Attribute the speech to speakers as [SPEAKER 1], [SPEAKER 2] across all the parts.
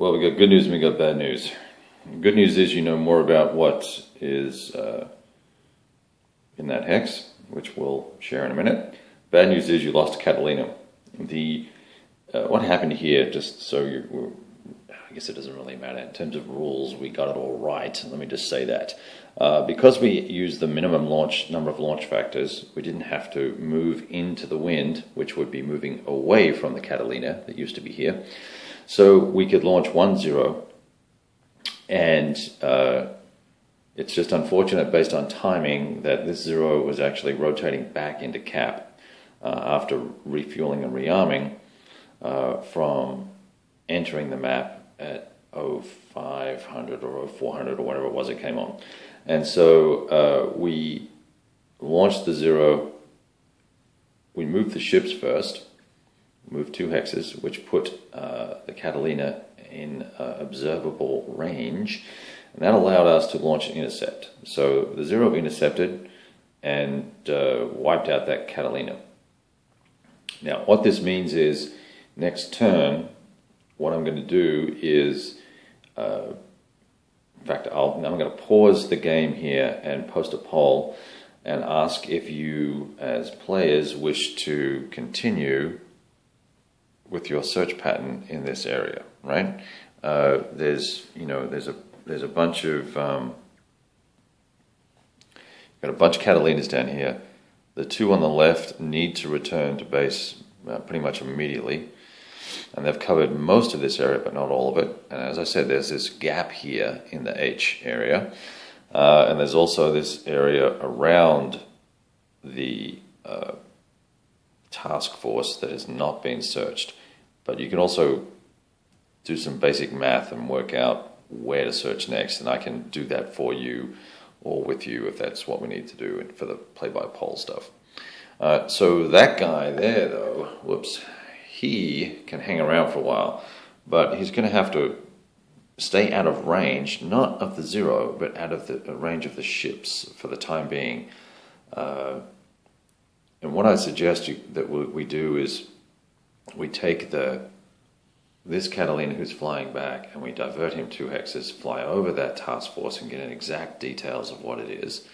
[SPEAKER 1] Well, we got good news and we got bad news. Good news is you know more about what is uh, in that hex, which we'll share in a minute. Bad news is you lost Catalina. The uh, what happened here, just so you, I guess it doesn't really matter in terms of rules. We got it all right. Let me just say that uh, because we used the minimum launch number of launch factors, we didn't have to move into the wind, which would be moving away from the Catalina that used to be here. So we could launch one zero, and uh, it's just unfortunate based on timing that this zero was actually rotating back into cap uh, after refueling and rearming uh, from entering the map at 0500 or 0400 or whatever it was it came on. And so uh, we launched the zero. We moved the ships first, moved two hexes, which put uh, the Catalina in uh, observable range. And that allowed us to launch an intercept. So the zero intercepted and uh, wiped out that Catalina. Now, what this means is next turn, what I'm going to do is, uh, in fact, i am going to pause the game here and post a poll and ask if you, as players, wish to continue with your search pattern in this area, right? Uh, there's, you know, there's a there's a bunch of um, got a bunch of Catalinas down here. The two on the left need to return to base uh, pretty much immediately, and they've covered most of this area, but not all of it. And as I said, there's this gap here in the H area, uh, and there's also this area around the uh, task force that has not been searched. But you can also do some basic math and work out where to search next, and I can do that for you or with you if that's what we need to do for the play-by-poll stuff. Uh, so that guy there, though, whoops, he can hang around for a while, but he's going to have to stay out of range, not of the zero, but out of the range of the ships for the time being. Uh, and what I suggest you, that we, we do is we take the this Catalina who's flying back and we divert him two hexes, fly over that task force and get an exact details of what it is,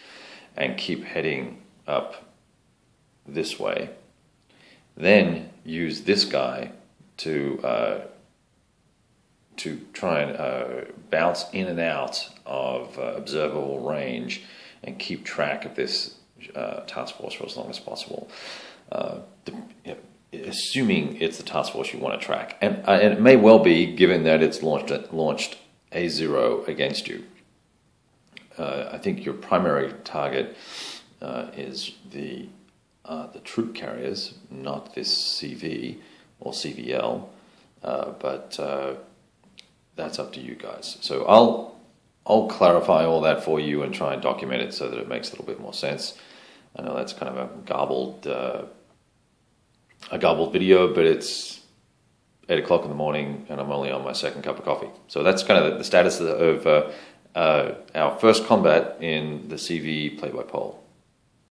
[SPEAKER 1] and keep heading up this way. Then use this guy to uh, to try and uh, bounce in and out of uh, observable range and keep track of this uh, task force for as long as possible. Uh, the, you know, assuming it's the task force you want to track, and, uh, and it may well be, given that it's launched launched a zero against you. I think your primary target is the uh, the troop carriers, not this CV or CVL, uh, but uh, that's up to you guys. So I'll I'll clarify all that for you and try and document it so that it makes a little bit more sense. I know that's kind of a garbled a garbled video, but it's eight o'clock in the morning and I'm only on my second cup of coffee. So that's kind of the status of uh, uh, our first combat in the CV play by poll.